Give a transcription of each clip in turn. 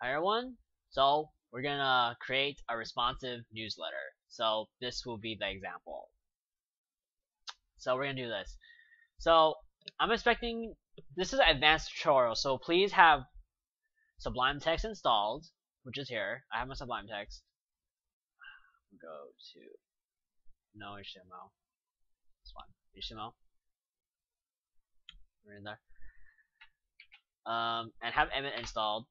higher one. So we're gonna create a responsive newsletter. So this will be the example. So we're gonna do this. So I'm expecting this is an advanced tutorial, so please have Sublime Text installed, which is here. I have my Sublime Text. Go to no HTML. This one. HTML. We're in there. Um, and have Emmet installed,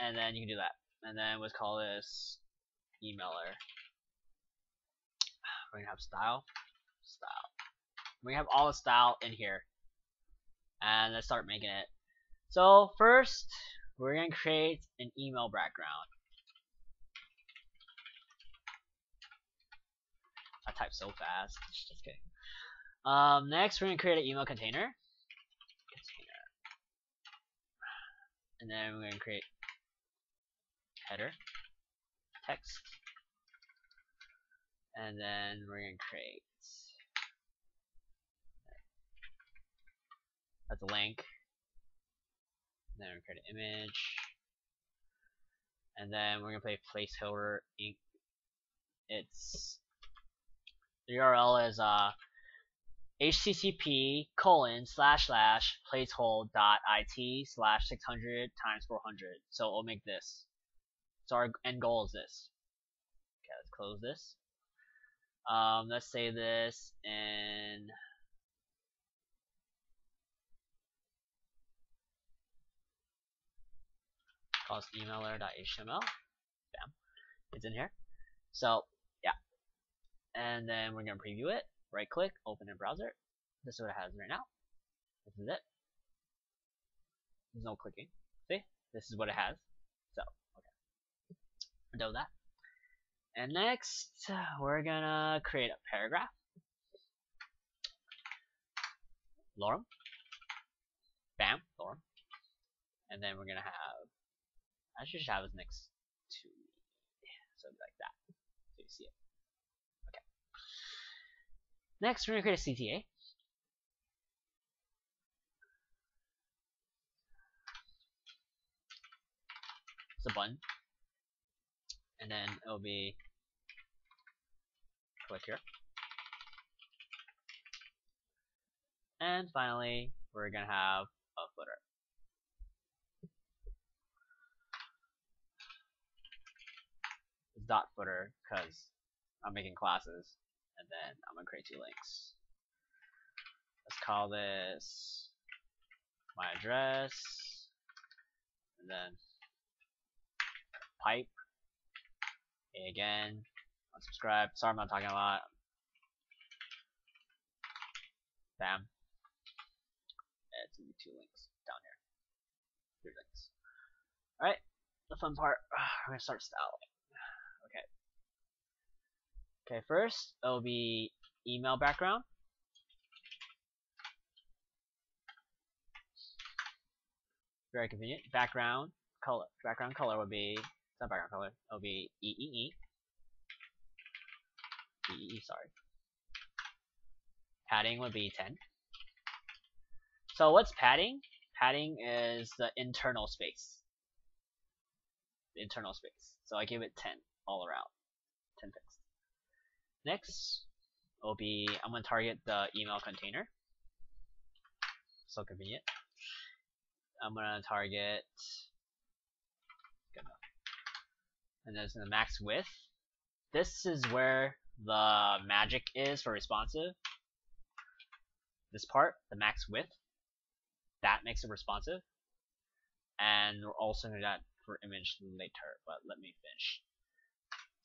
and then you can do that. And then let's call this emailer. We're gonna have style, style. We have all the style in here, and let's start making it. So first, we're gonna create an email background. I type so fast. Just kidding. Um, next, we're gonna create an email container. Container. And then we're gonna create header, text, and then we're gonna create that's a link. Then we're gonna create an image, and then we're gonna play placeholder. It's the URL is uh http colon slash slash placehold dot it slash 600 times 400 so we'll make this so our end goal is this okay let's close this um let's say this in cost emailer.html bam it's in here so yeah. and then we're gonna preview it. Right click, open in browser. This is what it has right now. This is it. There's no clicking. See? This is what it has. With that. And next, we're gonna create a paragraph. Lorem. Bam, lorem. And then we're gonna have, I should have this next to, so like that, so you see it. Okay. Next, we're to create a CTA. It's a button. And then it'll be click here. And finally, we're going to have a footer. Dot footer because I'm making classes and then I'm gonna create two links. Let's call this my address, and then pipe. Again, unsubscribe. Sorry, I'm not talking a lot. Bam. It's two links down here. Three links. Alright, the fun part. We're gonna start styling. Okay. Okay, first it'll be email background. Very convenient. Background color. Background color would be not background color. It'll be E E E. E E E, Sorry. Padding would be 10. So what's padding? Padding is the internal space. The internal space. So I give it 10 all around. 10 pixels. Next will be I'm gonna target the email container. So convenient. I'm gonna target and then the max width. This is where the magic is for responsive. This part, the max width, that makes it responsive. And we're also gonna do that for image later, but let me finish.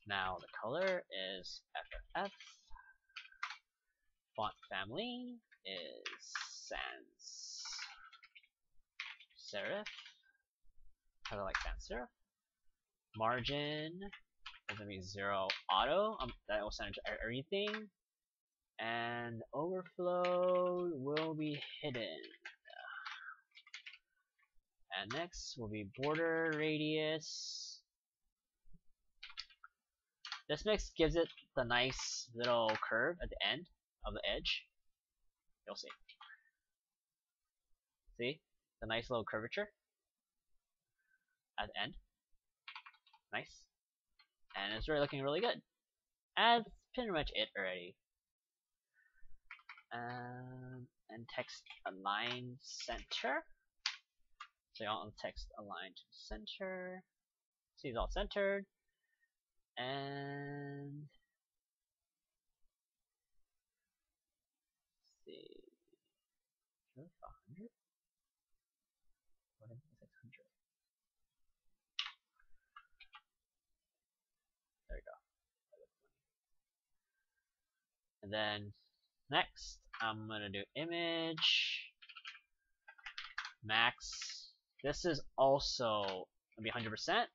Now the color is FFF. Font family is sans serif. Kind of like sans serif. Margin is gonna be zero auto. Um, that will center to everything. And overflow will be hidden. And next will be border radius this mix gives it the nice little curve at the end of the edge. You'll see. See? The nice little curvature at the end. Nice. And it's really looking really good. That's pretty much it already. Um, and text align center. So all text align to center. See it's all centered. And see. 100? What is 600? There we go. And then next, I'm gonna do image max. This is also gonna be 100%.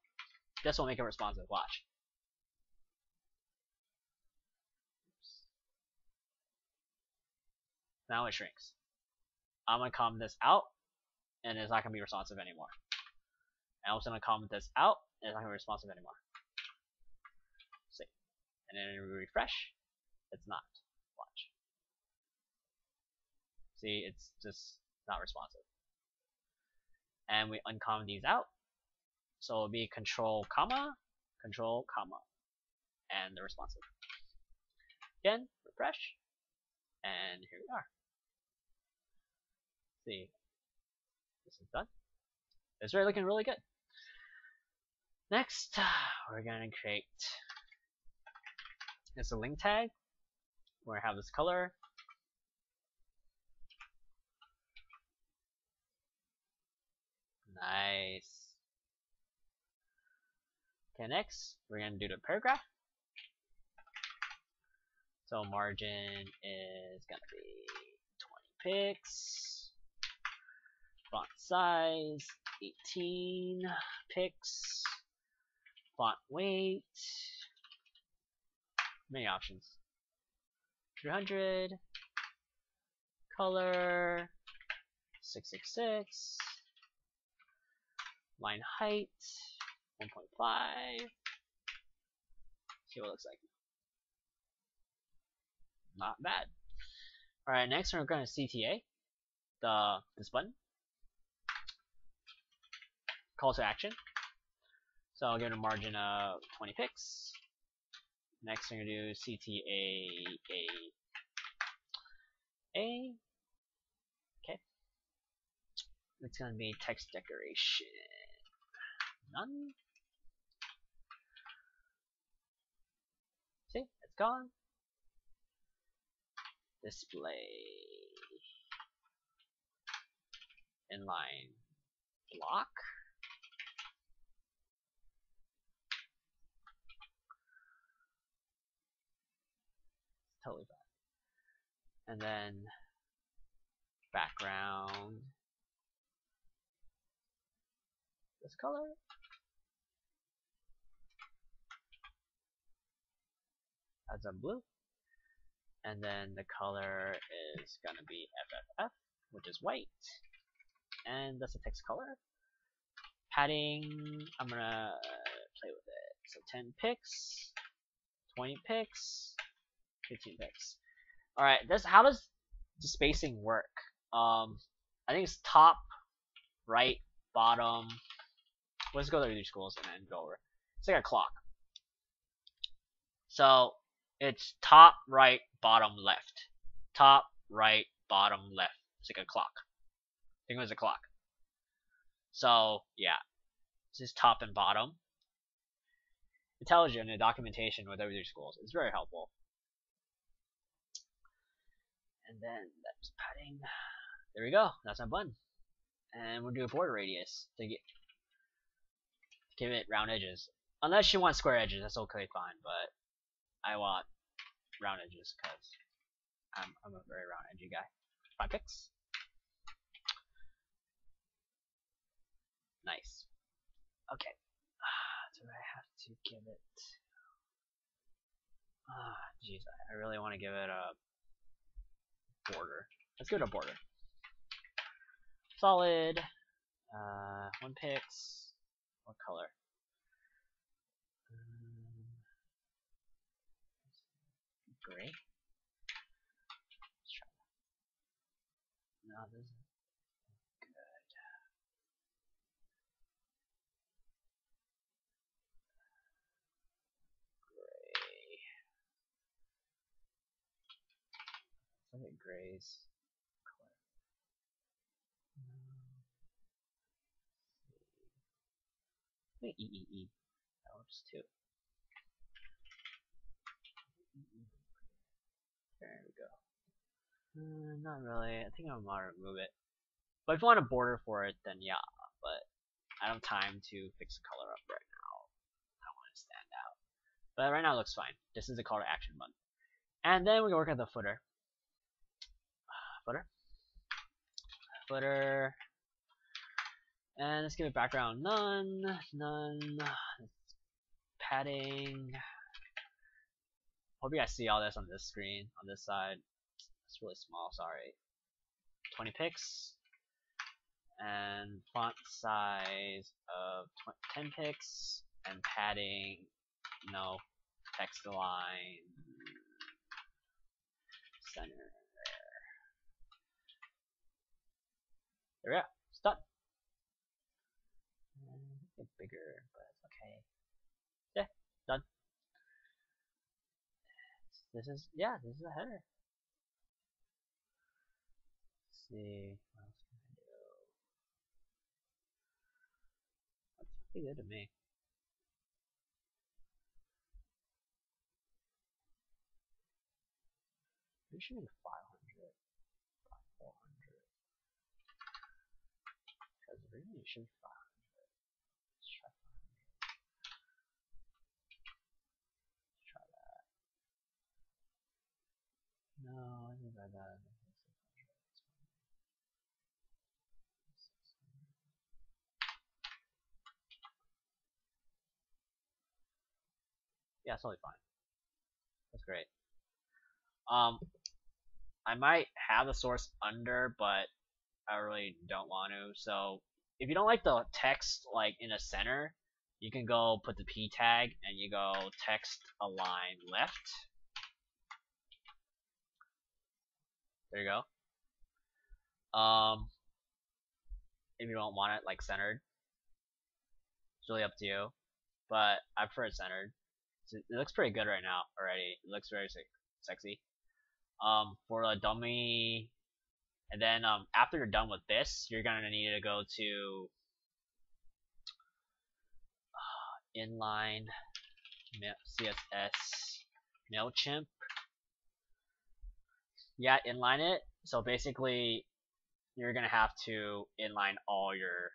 This will make it responsive. Watch. Now it shrinks. I'm gonna comment this out, and it's not gonna be responsive anymore. I'm also gonna comment this out, and it's not gonna be responsive anymore. See, and then we refresh, it's not. Watch. See, it's just not responsive. And we uncomment these out, so it'll be control comma, control comma, and the responsive. Again, refresh, and here we are see. This is done. It's really looking really good. Next, we're gonna create it's a link tag where I have this color. Nice. Okay, next we're gonna do the paragraph. So margin is gonna be 20 pixels font size 18 pix font weight many options 300 color 666 line height 1.5 see what it looks like not bad alright next we're going to CTA the this button call to action. So I'll give it a margin of 20 pixels. Next, I'm going to do CTA A. A. Okay. It's going to be text decoration. None. See, it's gone. Display. Inline block. totally. And then background this color. Add some blue. And then the color is gonna be FFF, which is white. And that's a text color. Padding, I'm gonna play with it. So 10 pix, 20 pix, 15 picks. Alright, this how does the spacing work? Um I think it's top, right, bottom. Let's go through these schools and then go over. It's like a clock. So it's top, right, bottom, left. Top, right, bottom, left. It's like a clock. I Think it was a clock. So yeah, this is top and bottom. It tells you in the documentation with every schools. It's very helpful and then that's padding. There we go. That's my button. And we'll do a border radius to get to give it round edges. Unless you want square edges, that's okay, fine. But I want round edges because I'm I'm a very round edgy guy. Five picks. Nice. Okay. Do I have to give it? Ah, jeez, I really want to give it a border. Let's go to a border. Solid. Uh, one pix. What color? Um, gray. Let's try that. No, this is good. Grays. Color. E E E. That works too. There we go. Uh, not really. I think I might remove it. But if you want a border for it, then yeah. But I don't have time to fix the color up right now. I don't want to stand out. But right now it looks fine. This is the call to action button. And then we can work on the footer. Footer. Footer. And let's give it background none, none, padding. Hope you guys see all this on this screen, on this side. It's really small, sorry. 20 pix. And font size of 10 pix. And padding, no, text align, center. There we go. It's done. Get bigger, but okay. Yeah, done. This is yeah, this is a header. Let's see what else can I do. That's pretty good to me. We should make 500, 400. Be 500. Let's try 500. Let's try that. No, I think I got it. Yeah, it's totally fine. That's great. Um, I might have the source under, but I really don't want to. So if you don't like the text like in the center, you can go put the p tag and you go text align left. There you go. Um, if you don't want it like centered, it's really up to you. But I prefer it centered. it looks pretty good right now already. It looks very sexy um, for a dummy. And then um, after you're done with this, you're gonna need to go to uh, inline CSS Mailchimp. Yeah, inline it. So basically, you're gonna have to inline all your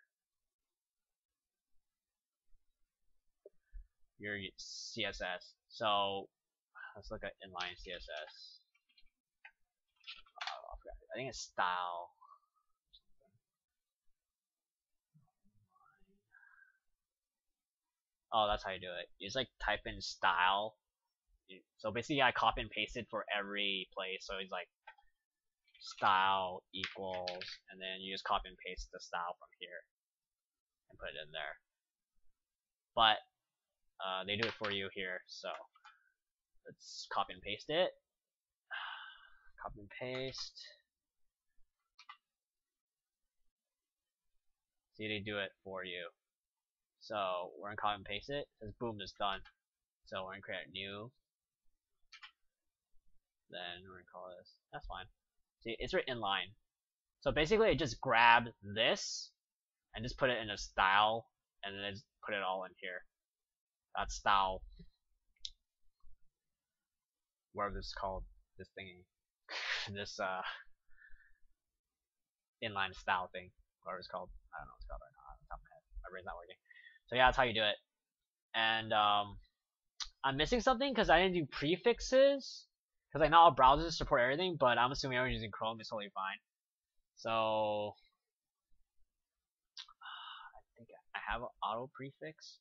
your CSS. So let's look at inline CSS. I think it's style. Oh, that's how you do it. You just like type in style. So basically, I copy and paste it for every place. So it's like style equals, and then you just copy and paste the style from here and put it in there. But uh, they do it for you here. So let's copy and paste it. Copy and paste. See, they do it for you. So we're gonna copy and paste it. it says boom, it's done. So we're gonna create a new. Then we're gonna call this. That's fine. See, it's right in line. So basically, it just grabbed this and just put it in a style, and then just put it all in here. That style. Whatever this is called, this thingy, this uh inline style thing, whatever it's called. I don't know what's called right now. On my head, my brain's not working. So yeah, that's how you do it. And um, I'm missing something because I didn't do prefixes. Because like not all browsers support everything, but I'm assuming everyone's using Chrome is totally fine. So I think I have an auto prefix.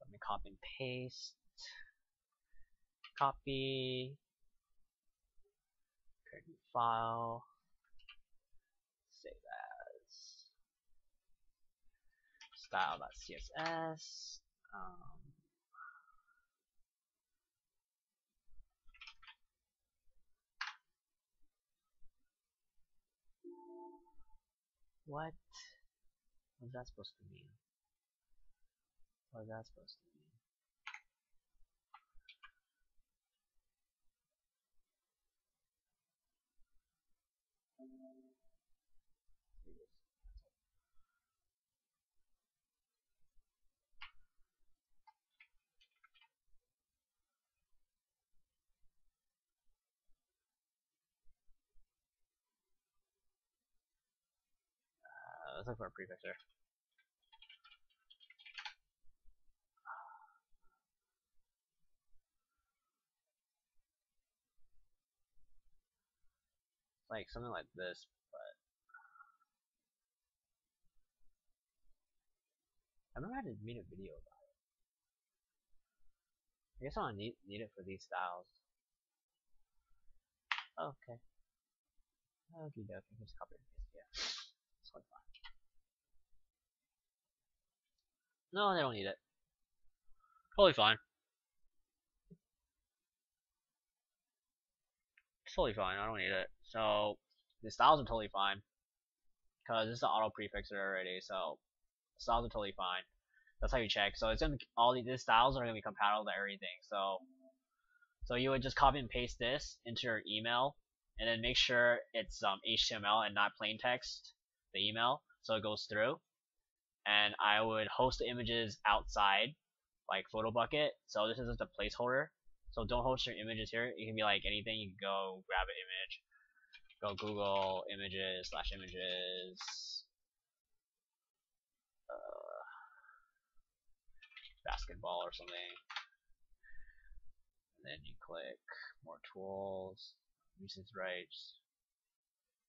Let me copy and paste. Copy. File. style.css. Um, what? What's that supposed to mean? What is that supposed to mean? Let's look for a prefixer. Like something like this, but I remember I had to made a video about it. I guess I don't need need it for these styles. Okay. Okay, okay, just copy and paste, yeah. It's quite fine. No, they don't need it. Totally fine. totally fine, I don't need it. So, the styles are totally fine. Because is the auto prefixer already, so styles are totally fine. That's how you check. So it's gonna all these styles are gonna be compatible to everything. So so you would just copy and paste this into your email and then make sure it's um, HTML and not plain text, the email, so it goes through. And I would host the images outside, like PhotoBucket. So this is just a placeholder. So don't host your images here. It can be like anything. You can go grab an image, go Google images slash images. Uh, basketball or something and then you click more tools usage rights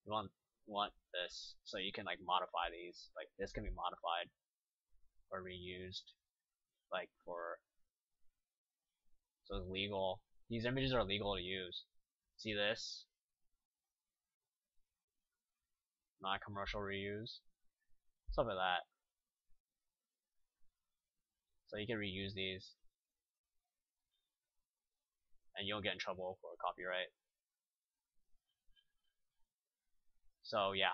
you want want this so you can like modify these. Like this can be modified or reused like for so it's legal. These images are legal to use. See this? Not commercial reuse. Stuff like that. So you can reuse these. And you don't get in trouble for copyright. So yeah.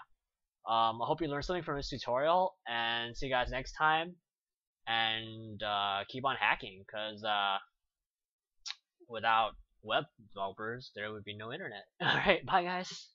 Um, I hope you learned something from this tutorial, and see you guys next time. And uh, keep on hacking, because uh, without web developers, there would be no internet. Alright, bye guys.